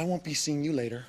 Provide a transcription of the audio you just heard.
I won't be seeing you later.